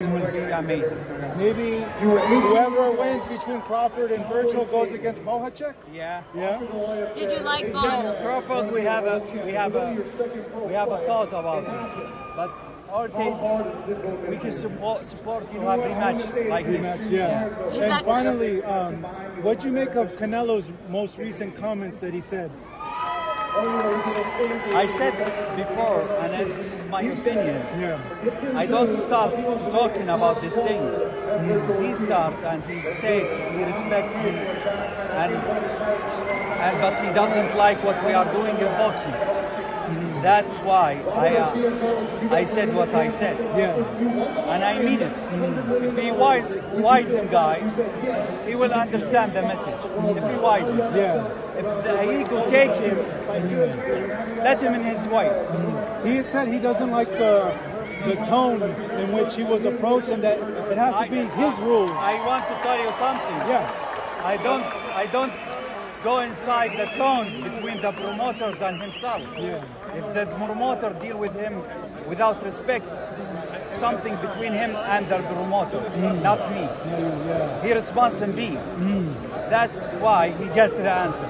will be amazing. Maybe whoever wins between Crawford and Vergil goes against Bohachuk? Yeah. Yeah? Did you like You Bo? know, Crawford, we have a we have a we have a thought about it, but Ortiz, we can support support to have rematch like Rematch, this. yeah. Is And finally, um, what do you make of Canelo's most recent comments that he said? I said before, and this is my opinion. Yeah. I don't start talking about these things. He start and he said he respect me, and and but he doesn't like what we are doing in boxing. That's why I uh, I said what I said, Yeah. and I mean it. If he wise wisen guy, he will understand the message. If he wisen, Yeah. if the ego take him, let him in his way. He said he doesn't like the the tone in which he was approached and that it has to be his rules. I want to tell you something. Yeah. I don't I don't go inside the tones between the promoters and himself. Yeah. If the promoter deal with him without respect, this is something between him and the promoter, mm. not me. Mm, yeah. He responds and me. Mm. That's why he gets the answer.